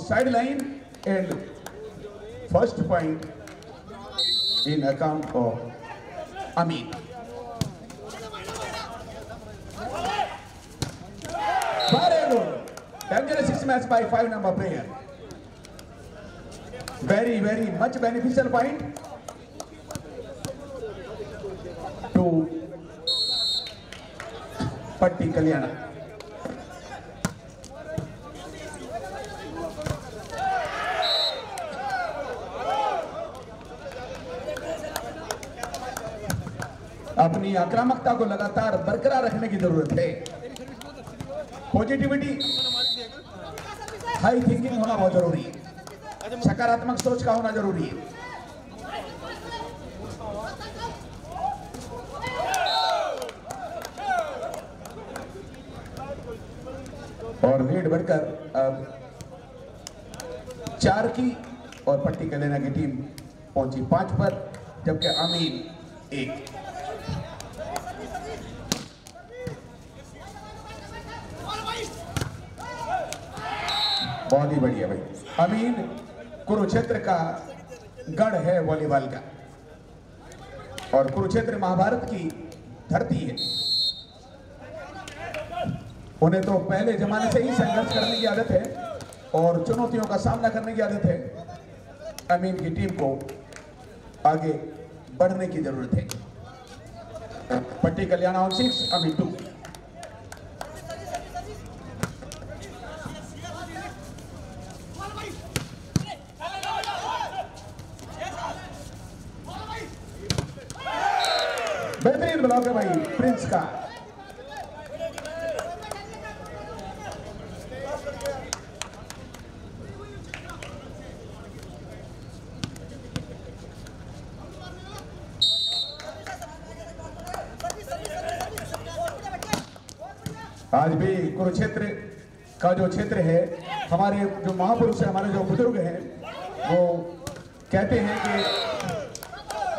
sideline and first point in account of Amin. Good. Dangerous six match by five number player. Very, very much beneficial point to Patti Kalyana. अपनी आक्रामकता को लगातार बरकरार रखने की ज़रूरत है। पॉजिटिविटी हाई थिंकिंग होना बहुत ज़रूरी है। सकारात्मक सोच का होना ज़रूरी है। और लीड बढ़कर अब चार की और पट्टी कलेना की टीम पहुँची पाँच पर, जबकि अमीन एक। बहुत ही बढ़िया भाई। अमीन कुरुक्षेत्र का गढ़ है वॉलीबॉल का। और कुरुक्षेत्र महाभारत की धरती है। उन्हें तो पहले जमाने से ही संघर्ष करने की आदत है और चुनौतियों का सामना करने की आदत है। अमीन की टीम को आगे बढ़ने की ज़रूरत है। Patti Kalyan on six Amin two बेहतरीन ब्लॉक है भाई प्रिंस का। आज भी कुरुक्षेत्र का जो क्षेत्र है, हमारे जो महापुरुष है, हमारे जो बुज़ुर्ग हैं, वो कहते हैं कि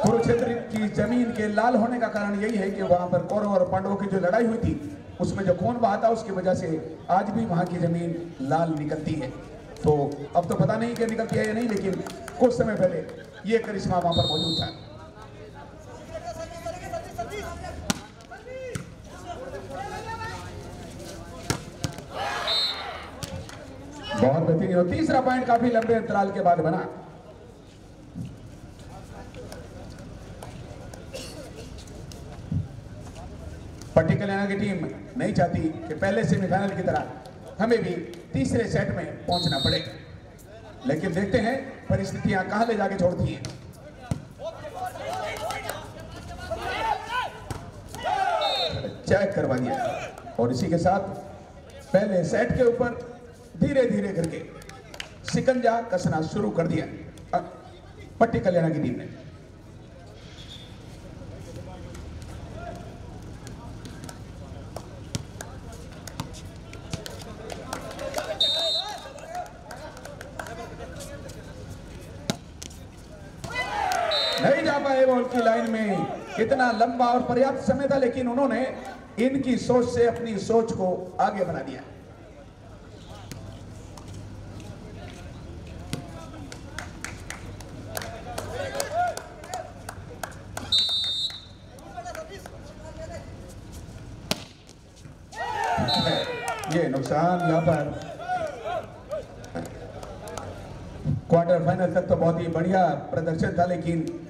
कुरुक्षेत्र की ज़मीन के लाल होने का कारण यही है कि वहाँ पर कौरव और पांडवों की जो लड़ाई हुई थी, उसमें जो खून बहा था, उसकी वजह से आज भी वहाँ की ज़मीन लाल निकलती है। तो अब तो पता नहीं कि निकलती है या नहीं, लेकिन कुछ समय पहले ये करिश्मा वहाँ पर मौजूद था। बहुत बेहतरीन। और तीसरा पॉइंट काफ़ी लंबे अंतराल के बाद बना। पट्टी कल्याण की टीम नहीं चाहती कि पहले सेमीफाइनल की तरह हमें भी तीसरे सेट में पहुँचना पड़े। लेकिन देखते हैं परिस्थितियाँ कहाँ ले जाके छोड़ती हैं। चेक करवा दिया। और इसी के साथ पहले सेट के ऊपर धीरे धीरे करके सिकंजा कसना शुरू कर दिया। पट्टी कल्याण की टीम ने नहीं जा पाए बॉल की लाइन में। कितना लंबा और पर्याप्त समय था, लेकिन उन्होंने इनकी सोच से अपनी सोच को आगे बढ़ा दिया। ये नुकसान यहाँ पर। क्वार्टर फाइनल तक तो बहुत ही बढ़िया प्रदर्शन था, लेकिन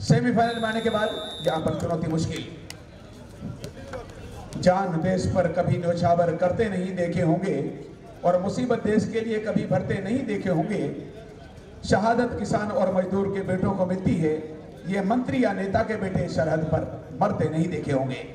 सेमीफाइनल में आने के बाद यहाँ पर चुनौती मुश्किल। जान देश पर कभी नौछावर करते नहीं देखे होंगे और मुसीबत देश के लिए कभी भरते नहीं देखे होंगे। शहादत किसान और मजदूर के बेटों को मिलती है, ये मंत्री या नेता के बेटे सरहद पर मरते नहीं देखे होंगे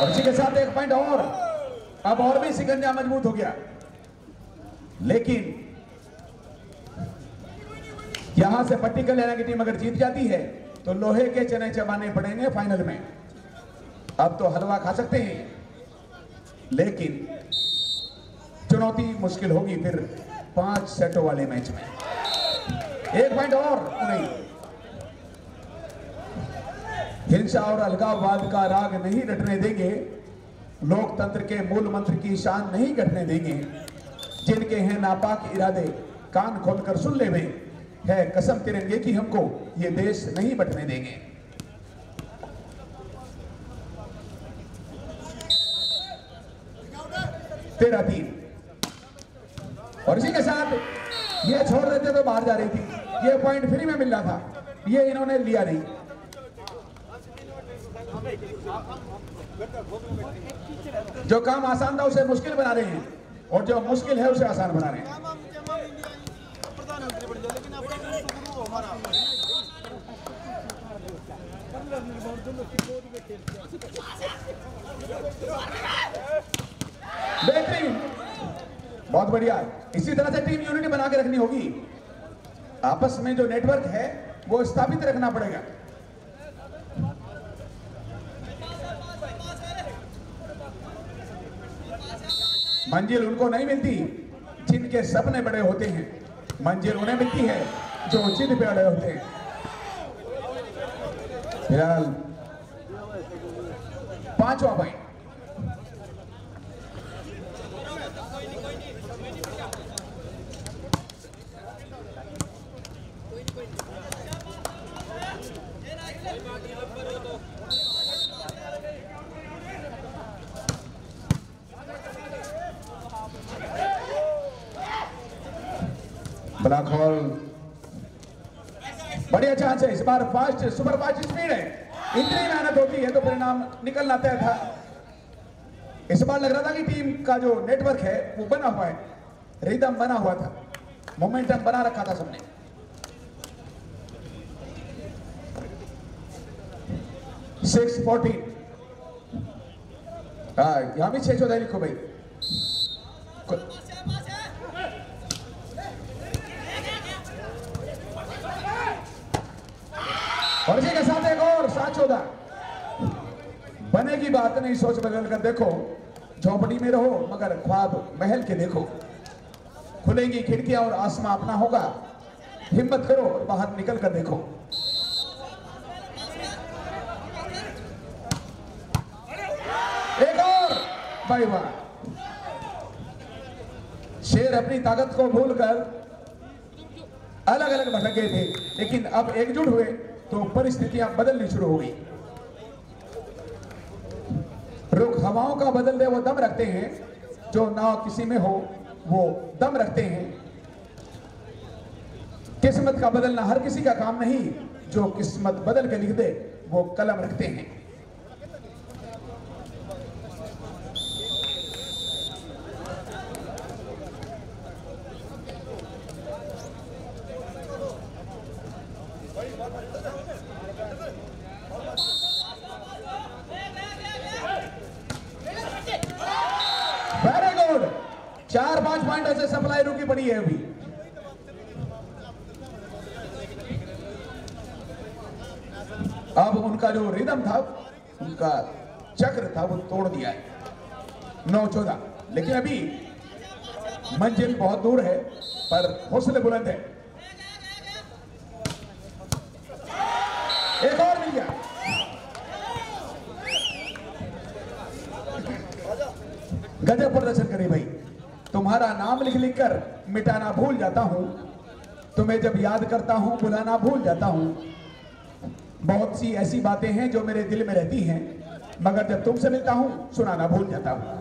और इसी के साथ एक पॉइंट और। अब और भी सिकंजा मज़बूत हो गया। लेकिन यहाँ से पट्टी कल्याणा की टीम अगर जीत जाती है तो लोहे के चने चबाने पड़ेंगे फाइनल में। अब तो हलवा खा सकते हैं। लेकिन चुनौती मुश्किल होगी फिर पाँच सेटों वाले मैच में। एक पॉइंट और नहीं हिंसा और अलगाववाद का राग नहीं रटने देंगे। लोकतंत्र के मूल मंत्र की शान नहीं घटने देंगे। जिनके हैं नापाक इरादे, कान खोलकर सुन ले वे। है कसम तिरंगे की हमको ये देश नहीं बटने देंगे। तेरा तीन और इसी के साथ ये छोड़ देते तो बाहर जा रही थी। ये पॉइंट फ्री में मिल रहा था। ये इन्होंने लिया नहीं। जो काम आसान था, उसे मुश्किल बना रहे हैं। और जो मुश्किल है, उसे आसान बना रहे हैं। बेहतरीन। बहुत बढ़िया। इसी तरह से टीम यूनिटी बना के रखनी होगी। आपस में जो नेटवर्क है, वो स्थापित रखना पड़ेगा। मंजिल उनको नहीं मिलती, जिनके सपने बड़े होते हैं। मंजिल उन्हें मिलती है, जो जिद पे अड़े होते हैं। फ़िलहाल, पांचवा पॉइंट ब्लैक होल बढ़िया चांस है, इस बार फास्ट सुपर फास्ट स्पीड है। इतनी मेहनत होती है तो परिणाम निकलना तय था। इस बार लग रहा था कि टीम का जो नेटवर्क है, वो बना हुआ है। रिदम बना हुआ था। मोमेंटम बना रखा था सबने। सिक्स फोर्टीन हाँ यहाँ भी छह चौदह लिखो भाई और इसी के साथ एक और सात चौदह बनेगी बात नहीं, सोच बदल कर देखो। झोपड़ी में रहो, मगर ख्वाब महल के देखो। खुलेंगी खिड़कियाँ और आसमां अपना होगा। हिम्मत करो और बाहर निकल कर देखो। एक और, भाई वाह। शेर अपनी ताकत को भूलकर अलग अलग भटक गए थे, लेकिन अब एकजुट हुए तो परिस्थितियाँ बदलनी शुरू हो गई। रुख हवाओं का बदल दे, वो दम रखते हैं। जो नाव किसी में हो, वो दम रखते हैं। किस्मत का बदलना हर किसी का काम नहीं। जो किस्मत बदल के लिख दे, वो कलम रखते हैं वेरी गुड चार पाँच पॉइंटों से सप्लाई रुकी पड़ी है अभी। अब उनका जो रिदम था, उनका चक्र था, वो तोड़ दिया है। नौ चौदह। लेकिन अभी मंजिल बहुत दूर है, पर हौसले बुलंद है एक और मिल गया गजब प्रदर्शन करे भाई तुम्हारा नाम लिख लिख कर मिटाना भूल जाता हूँ, तुम्हें जब याद करता हूँ, बुलाना भूल जाता हूँ। बहुत सी ऐसी बातें हैं जो मेरे दिल में रहती हैं, मगर जब तुमसे मिलता हूँ, सुनाना भूल जाता हूँ।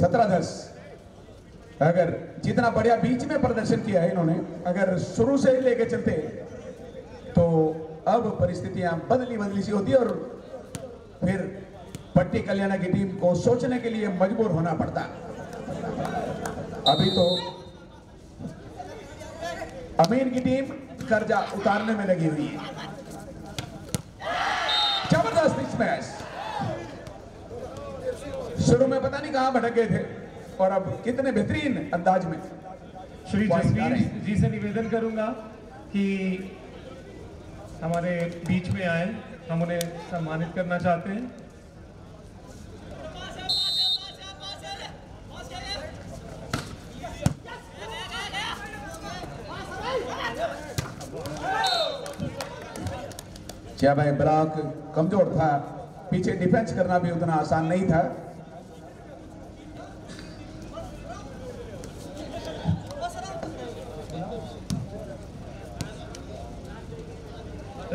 सत्रह दस। अगर जितना बढ़िया बीच में प्रदर्शन किया है इन्होंने, अगर शुरू से ही लेके चलते तो अब परिस्थितियाँ बदली बदली सी होती और फिर पट्टी कल्याणा की टीम को सोचने के लिए मजबूर होना पड़ता। अभी तो अमीन की टीम कर्जा उतारने में लगी हुई है। ज़बरदस्त स्मैश शुरू में पता नहीं कहाँ भटक गए थे। और अब कितने बेहतरीन अंदाज में। श्री जसवीर जी से निवेदन करूँगा कि हमारे बीच में आए। हम उन्हें सम्मानित करना चाहते हैं। क्या भाई ब्लॉक कमज़ोर था। पीछे डिफेंस करना भी उतना आसान नहीं था।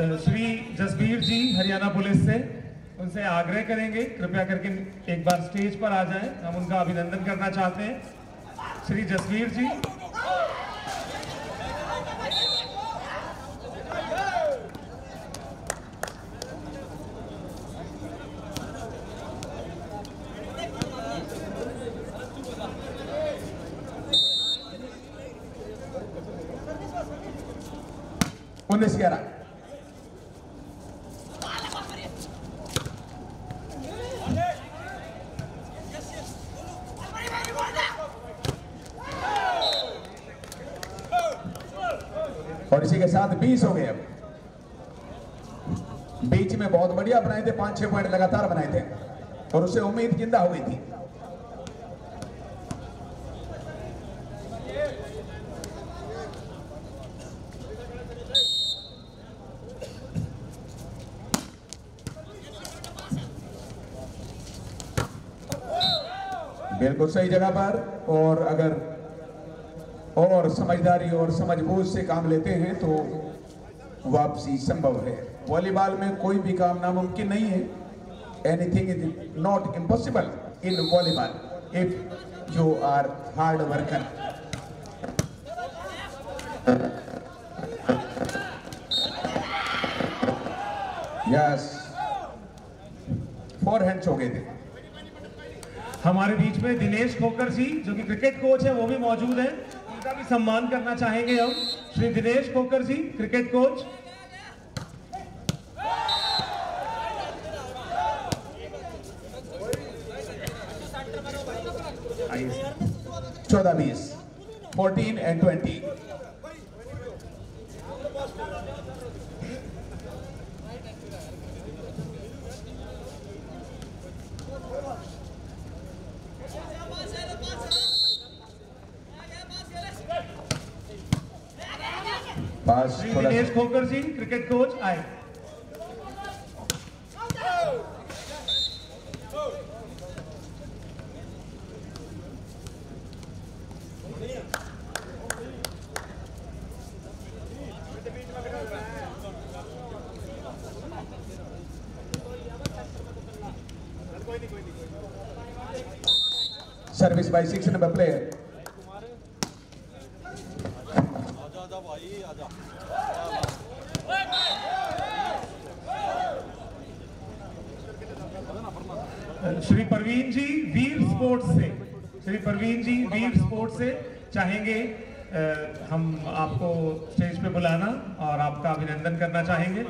श्री जसवीर जी हरियाणा पुलिस से उनसे आग्रह करेंगे, कृपया करके एक बार स्टेज पर आ जाएँ। हम उनका अभिनंदन करना चाहते हैं। श्री जसवीर जी। उन्नीस ग्यारह और इसी के साथ 20 हो गए अब बीच में बहुत बढ़िया बनाए थे, पाँच छह पॉइंट लगातार बनाए थे, और उससे उम्मीद ज़िंदा हो गई थी। बिल्कुल सही जगह पर, और अगर और समझदारी और समझबूझ से काम लेते हैं तो वापसी संभव है। वॉलीबॉल में कोई भी काम नामुमकिन नहीं है। Anything is not impossible in volleyball if you are hard worker yes four hands हो गए थे। हमारे बीच में दिनेश खोकर जी, जो कि क्रिकेट कोच है, वो भी मौजूद हैं। उनका भी सम्मान करना चाहेंगे हम। श्री दिनेश खोकर जी क्रिकेट कोच बीस फोर्टीन एंड ट्वेंटी पास थोड़ा दिनेश खोकर जी क्रिकेट कोच आए service by six number player Shri Parveen ji Veer sports से। श्री परवीन जी वीर स्पोर्ट्स से चाहेंगे अ, हम आपको स्टेज पे बुलाना और आपका अभिनंदन करना चाहेंगे।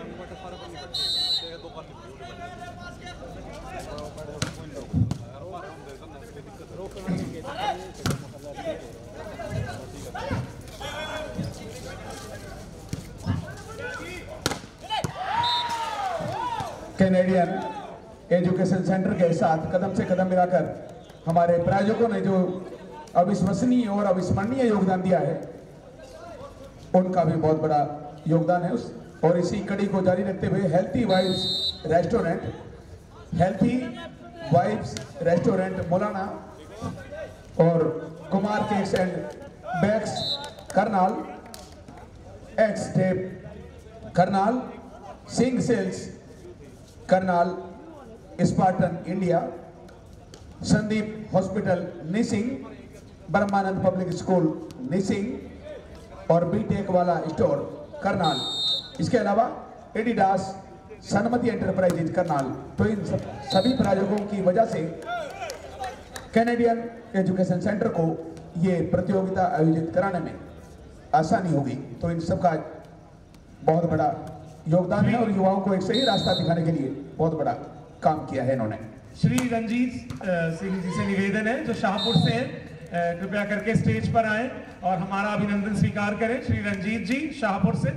कैनेडियन एजुकेशन सेंटर के साथ कदम से कदम मिलाकर हमारे प्रायोजकों ने जो अविश्वसनीय और अविस्मरणीय योगदान दिया है, उनका भी बहुत बड़ा योगदान है उस, और इसी कड़ी को जारी रखते हुए healthy vibes restaurant healthy vibes restaurant Molana और Kumar cakes and bags Karnal x tape Karnal Singh sales Karnal Spartan India Sandeep hospital Nising Brahmanand public school Nising और बीटेक वाला स्टोर करनाल इसके अलावा एडिडास सनमति एंटरप्राइजेज करनाल तो इन सब, सभी प्रायोजकों की वजह से कैनेडियन एजुकेशन सेंटर को ये प्रतियोगिता आयोजित कराने में आसानी होगी। तो इन सबका बहुत बड़ा योगदान है और युवाओं को एक सही रास्ता दिखाने के लिए बहुत बड़ा काम किया है इन्होंने। श्री रंजीत सिंह जी से निवेदन है, जो शाहपुर से हैं कृपया करके स्टेज पर आए और हमारा अभिनंदन स्वीकार करें। श्री रंजीत जी, शाहपुर से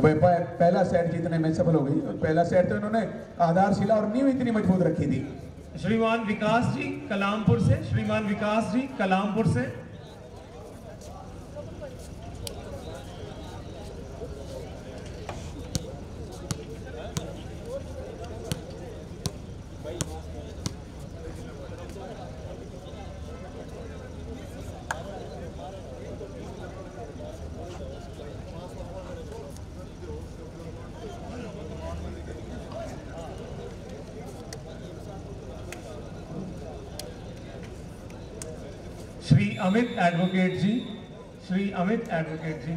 वह प- पहला सेट जीतने में सफल हो गई। पहला सेट तो इन्होंने आधारशिला और नींव इतनी मज़बूत रखी थी। श्रीमान विकास जी कलामपुर से, श्रीमान विकास जी कलामपुर से। श्री अमित एडवोकेट जी श्री अमित एडवोकेट जी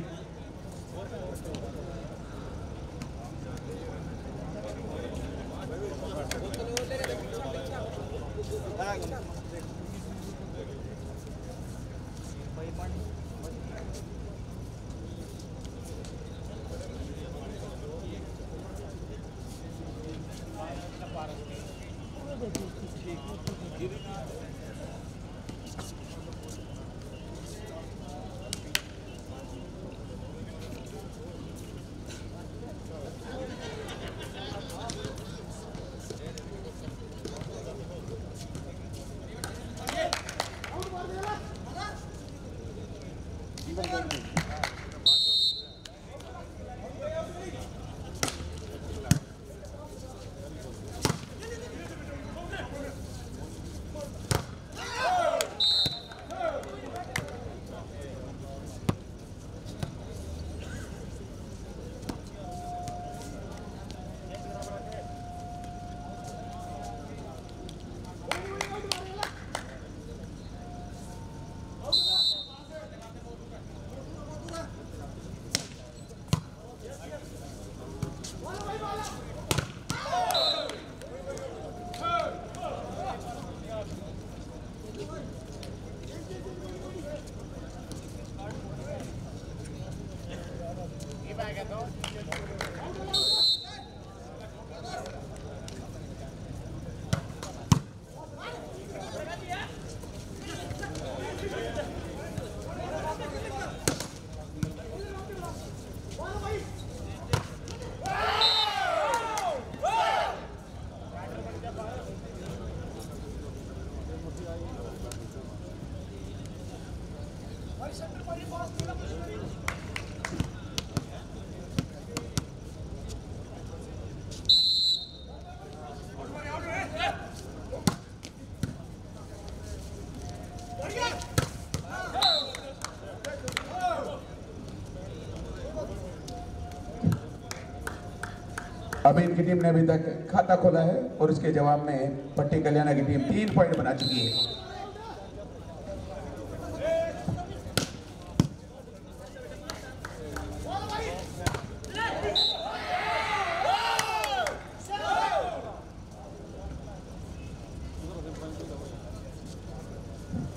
अभी इनकी टीम ने अभी तक खाता खोला है और इसके जवाब में पट्टी कल्याणा की टीम तीन पॉइंट बना चुकी है।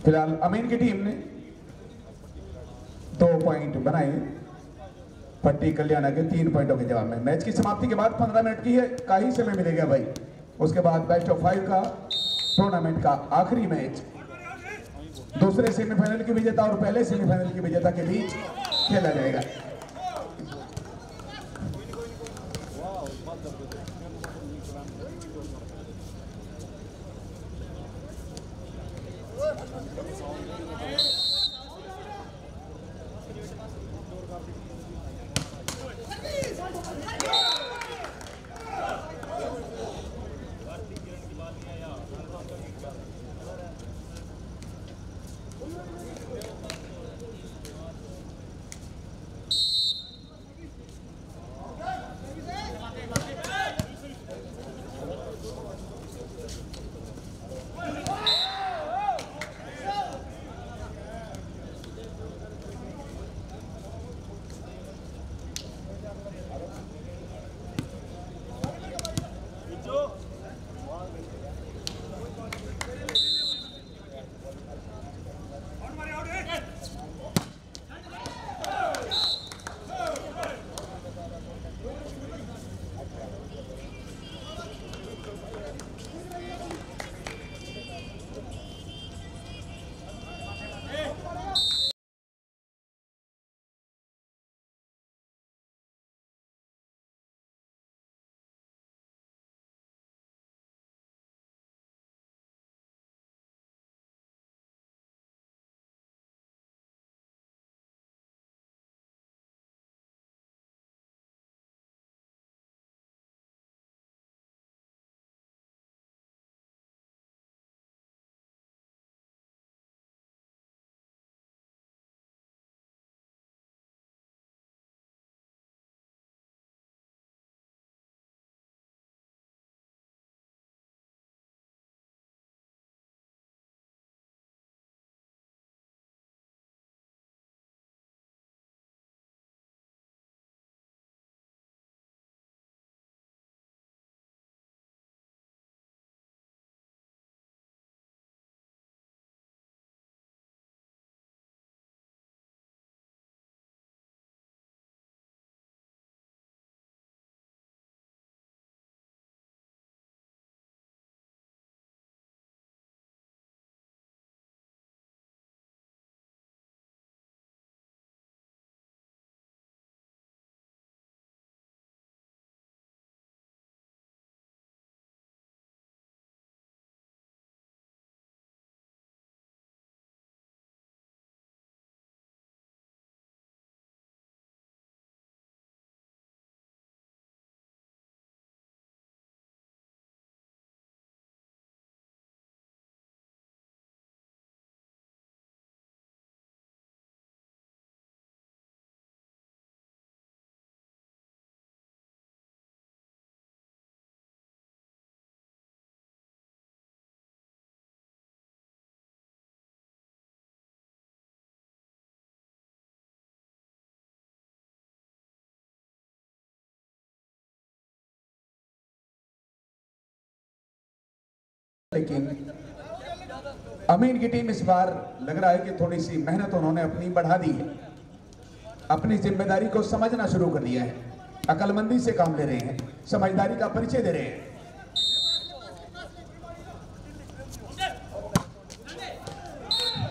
फ़िलहाल अमीन की टीम ने दो पॉइंट बनाए। पट्टी कल्याण के तीन पॉइंटों के जवाब में। मैच की समाप्ति के बाद 15 मिनट की है का ही समय मिलेगा भाई। उसके बाद बेस्ट ऑफ़ फाइव का टूर्नामेंट का आखिरी मैच। दूसरे सेमीफाइनल की विजेता और पहले सेमीफाइनल की विजेता के बीच खेला जाएगा। लेकिन अमीन की टीम इस बार लग रहा है कि थोड़ी सी मेहनत उन्होंने अपनी बढ़ा दी है। अपनी ज़िम्मेदारी को समझना शुरू कर दिया है। अकलमंदी से काम ले रहे हैं। समझदारी का परिचय दे रहे हैं।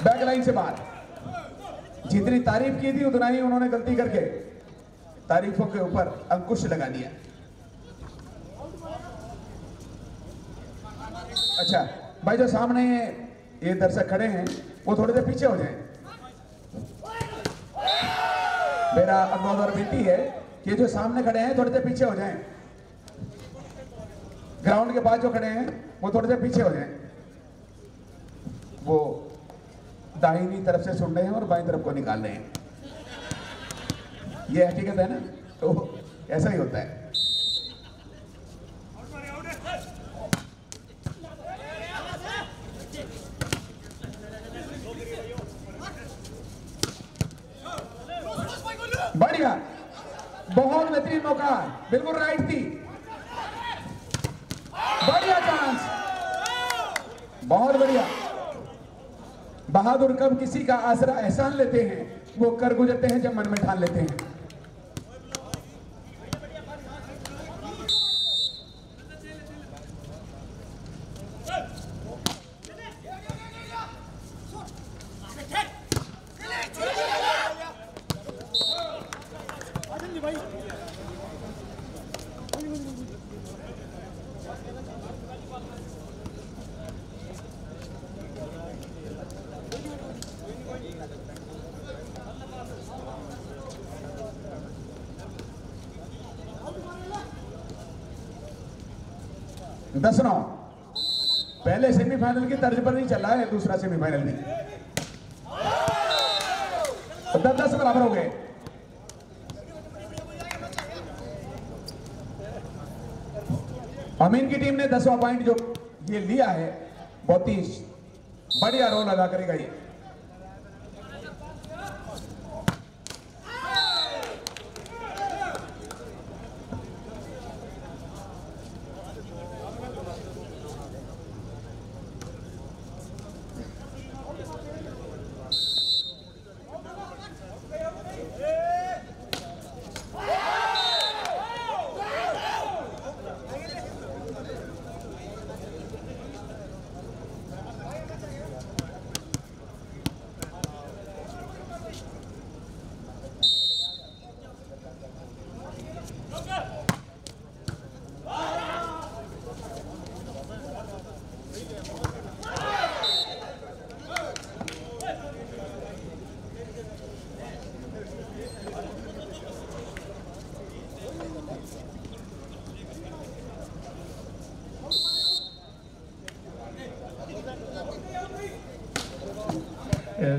बैकलाइन से बाहर। जितनी तारीफ़ की थी, उतना ही उन्होंने गलती करके तारीफों के ऊपर अंकुश लगा दिया। अच्छा भाई जो सामने ये दर्शक खड़े हैं, वो थोड़े देर पीछे हो जाएँ। मेरा अनुरोध और विनती है कि जो सामने खड़े हैं, थोड़े देर पीछे हो जाएँ। ग्राउंड के पास जो खड़े हैं, वो थोड़े देर पीछे हो जाएँ। वो दाहिनी तरफ़ से सुन रहे हैं और बाई तरफ़ को निकाल रहे हैं। ये हकीकत है ना? तो ऐसा ही होता है बढ़िया बहुत बेहतरीन मौका बिल्कुल राइट थी बढ़िया चांस बहुत बढ़िया कब किसी का आसरा एहसान लेते हैं, वो कर गुजरते हैं जब मन में ठान लेते हैं। दस नौ। पहले सेमीफाइनल की तर्ज पर नहीं चल रहा है, दूसरा सेमीफाइनल भी। दस दस बराबर हो गए। अमीन की टीम ने दसवां पॉइंट जो ये लिया है, बहुत ही बढ़िया रोल अदा करेगा ये।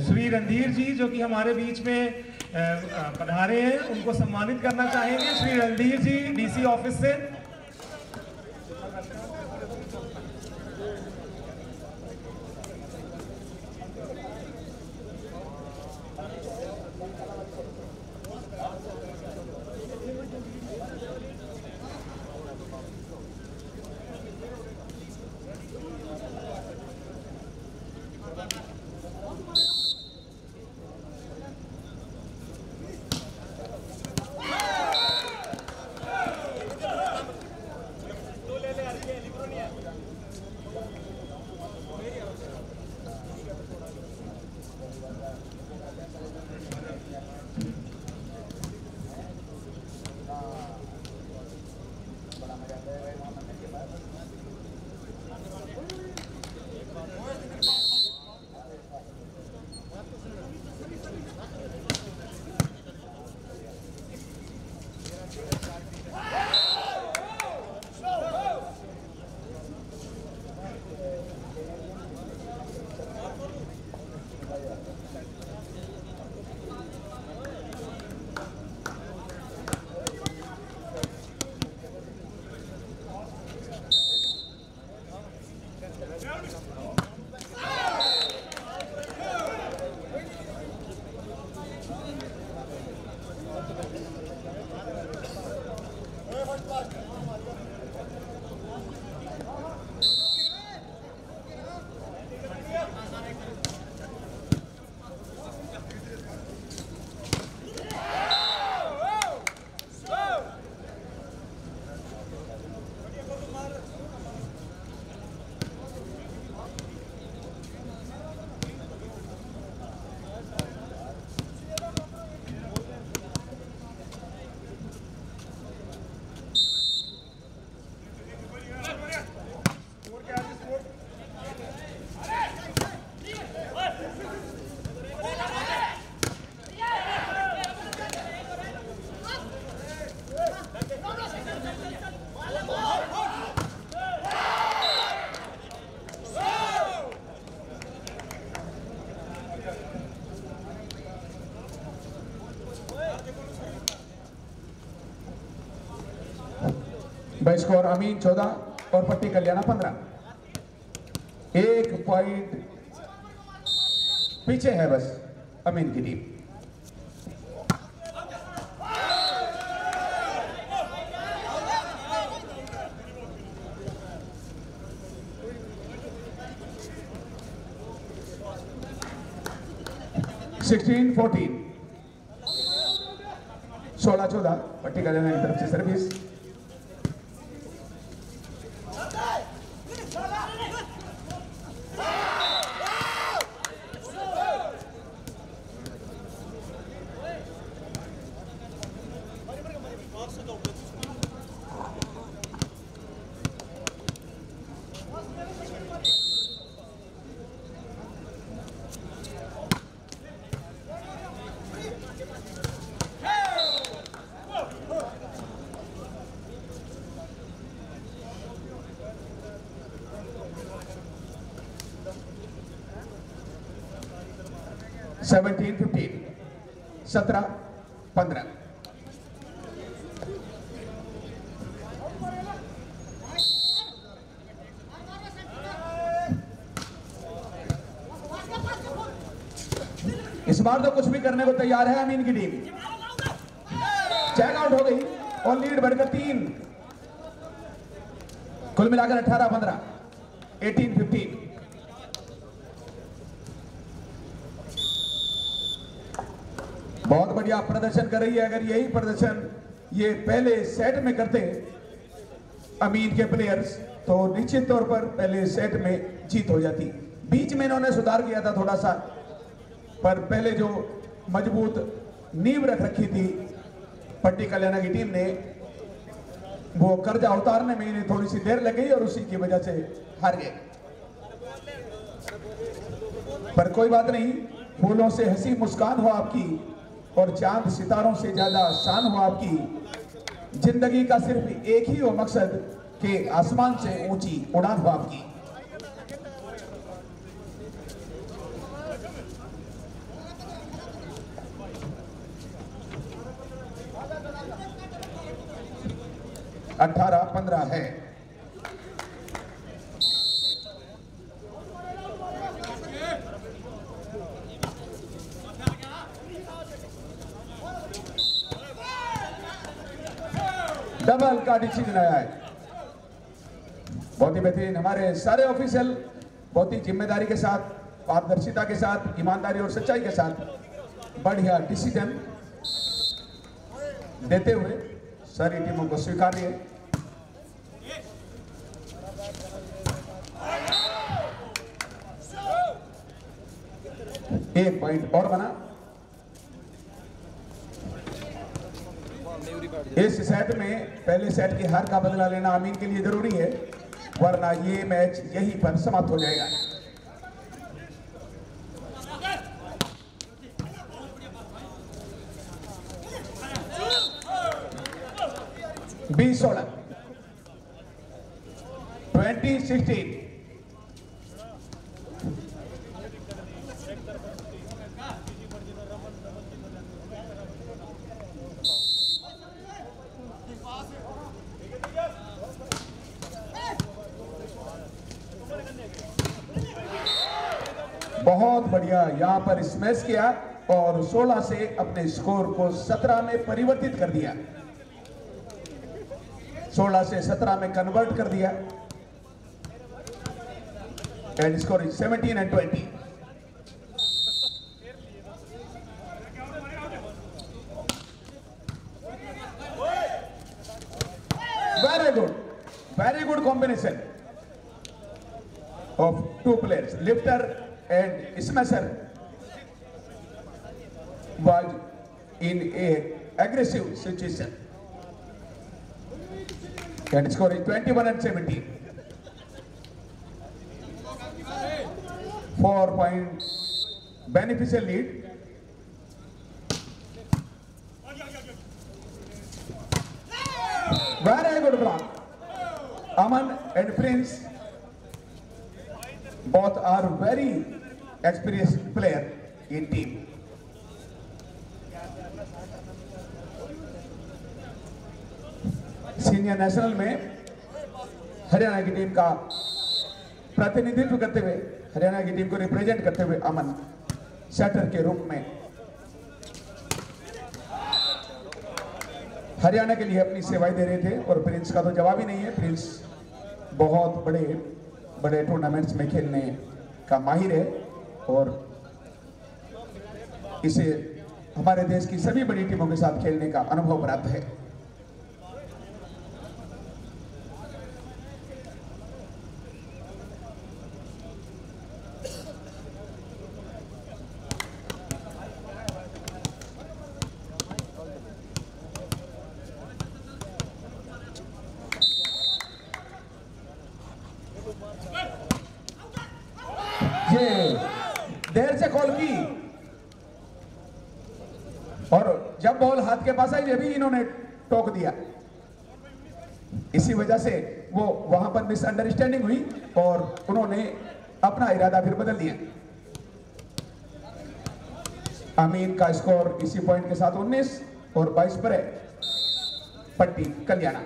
श्री रणधीर जी जो कि हमारे बीच में पधारे हैं, उनको सम्मानित करना चाहेंगे। श्री रणधीर जी डीसी ऑफ़िस से। बाई स्कोर अमीन चौदह और पट्टी कल्याणा पंद्रह। एक पॉइंट पीछे है बस अमीन की टीम सिक्सटीन फोर्टीन सोलह, चौदह, पट्टी कल्याणा की तरफ़ से सर्विस सेवनटीन फिफ्टीन सत्रह पंद्रह इस बार तो कुछ भी करने को तैयार है अमीन की टीम। चेक आउट हो गई और लीड बढ़कर तीन। कुल मिलाकर अठारह, पंद्रह एटीन फिफ्टीन बहुत बढ़िया प्रदर्शन कर रही है, अगर यही प्रदर्शन ये पहले सेट में करते अमीन के प्लेयर्स तो निश्चित तौर पर पहले सेट में जीत हो जाती। बीच में इन्होंने सुधार किया था थोड़ा सा पर पहले जो मज़बूत नींव रख रखी थी पट्टी कल्याणा की टीम ने, वो कर्जा उतारने में इन्हें थोड़ी सी देर लग गई और उसी की वजह से हार गए। पर कोई बात नहीं, फूलों से हँसी मुस्कान हो आपकी। और चाँद सितारों से ज़्यादा शान हो आपकी। ज़िंदगी का सिर्फ़ एक ही हो मकसद कि आसमान से ऊँची उड़ान हो आपकी। अठारह, पंद्रह है। का डिसीज़न आया है। बहुत ही बेहतरीन। हमारे सारे ऑफिशियल बहुत ही ज़िम्मेदारी के साथ, पारदर्शिता के साथ, ईमानदारी और सच्चाई के साथ बढ़िया डिसीज़न देते हुए सारी टीमों को स्वीकार है एक पॉइंट और बना। इस सेट में पहले सेट की हार का बदला लेना अमीन के लिए ज़रूरी है, वरना ये मैच यहीं पर समाप्त हो जाएगा। बीस सोलह ट्वेंटी सिक्सटीन बहुत बढ़िया यहाँ पर स्मैश किया और 16 से अपने स्कोर को 17 में परिवर्तित कर दिया। 16 से 17 में कन्वर्ट कर दिया। And score is 17 and 20 combination of two players lifter and smasher in a aggressive situation. And score is 21 and 17 four point beneficial lead. Very good block aman and prince both are very experienced player in team senior national में हरियाणा की team का प्रतिनिधित्व करते हुए हरियाणा की team को represent करते हुए अमन सेटर के रूप में हरियाणा के लिए अपनी सेवाएँ दे रहे थे और प्रिंस का तो जवाब ही नहीं है। प्रिंस बहुत बड़े बड़े टूर्नामेंट्स में खेलने का माहिर है और इसे हमारे देश की सभी बड़ी टीमों के साथ खेलने का अनुभव प्राप्त है ये देर से कॉल की। और जब बॉल हाथ के पास आई भी इन्होंने टोक दिया। इसी वजह से वो वहाँ पर मिसअंडरस्टैंडिंग हुई और उन्होंने अपना इरादा फिर बदल दिया। अमीन का स्कोर इसी पॉइंट के साथ 19 और 22 पर है पट्टी कल्याणा।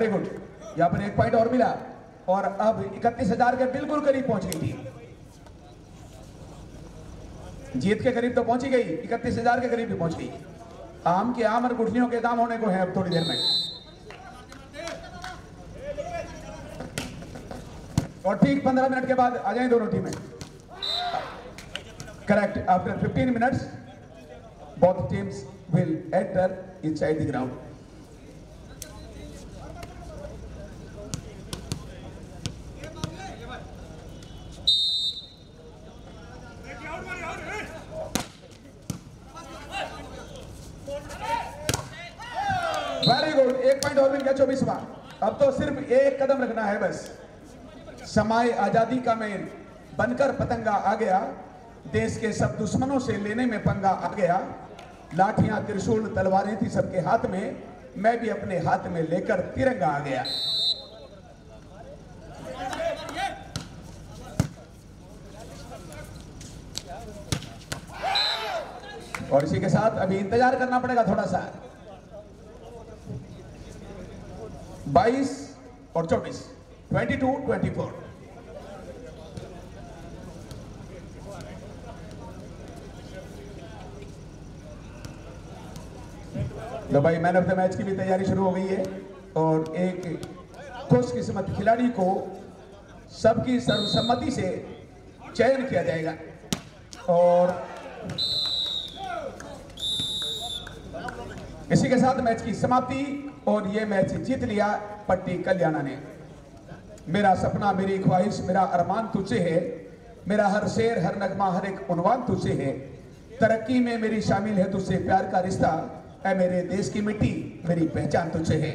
Very good. यहाँ पर एक पॉइंट और मिला और अब इकतीस हज़ार के बिल्कुल करीब पहुँच गई थी जीत के करीब तो पहुँची गई, इकतीस हज़ार के करीब भी पहुँच गई। आम के आम और गुठलियों के दाम होने को है अब थोड़ी देर में। और ठीक पंद्रह मिनट के बाद आ जाए दोनों टीमें। Correct after fifteen minutes both teams will enter inside the ground. Very good एक पॉइंट और मिल गया चौबीसवा अब तो सिर्फ़ एक कदम रखना है बस। समय आज़ादी का मेल बनकर पतंगा आ गया। देश के सब दुश्मनों से लेने में पंगा आ गया। लाठियाँ, त्रिशूल, तलवारें थी सबके हाथ में। मैं भी अपने हाथ में लेकर तिरंगा आ गया। और इसी के साथ अभी इंतज़ार करना पड़ेगा थोड़ा सा 22 और 24 22 24 लो भाई मैन ऑफ़ द मैच की भी तैयारी शुरू हो गई है और एक खुशकिस्मत खिलाड़ी को सबकी सर्वसम्मति से चयन किया जाएगा। और इसी के साथ मैच की समाप्ति और ये मैच जीत लिया पट्टी कल्याणा ने। मेरा सपना, मेरी ख्वाहिश, मेरा अरमान तुझे है। मेरा हर शेर, हर नगमा, हर एक उनवान तुझे है। तरक्की में मेरी शामिल है तुझसे प्यार का रिश्ता। है मेरे देश की मिट्टी, मेरी पहचान तुझे है।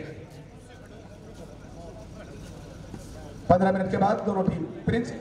पंद्रह मिनट के बाद दोनों टीम, प्रिंस।